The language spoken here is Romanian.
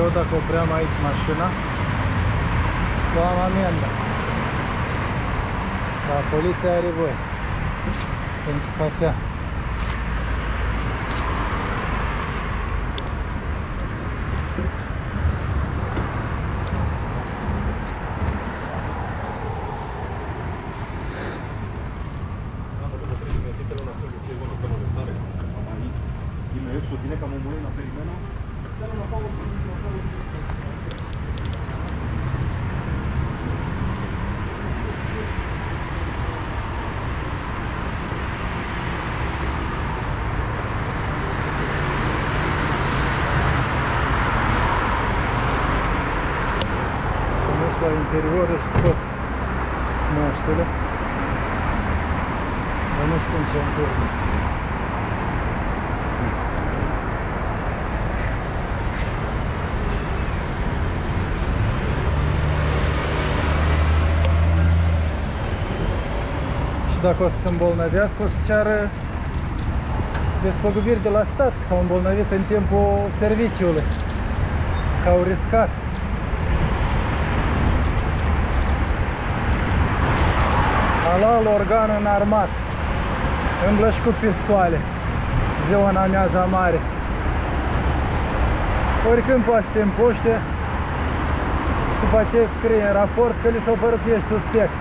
opream aici mașina. Luam amendă. Dar poliția are voie. Pentru cafea. Dime exo, tiene como muy una perimena. Mergi la interior își scot moștele. Dar nu știu ce întorc. Și dacă o să se îmbolnăvească, o să ceară despăgubiri de la stat, că s-au îmbolnăvit în timpul serviciului, că au riscat. Halal organ înarmat, îmblăși cu pistoale, ziua în amiaza mare. Oricând poate să te împuște și după aceea scrie în raport că li s-a părut că ești suspect.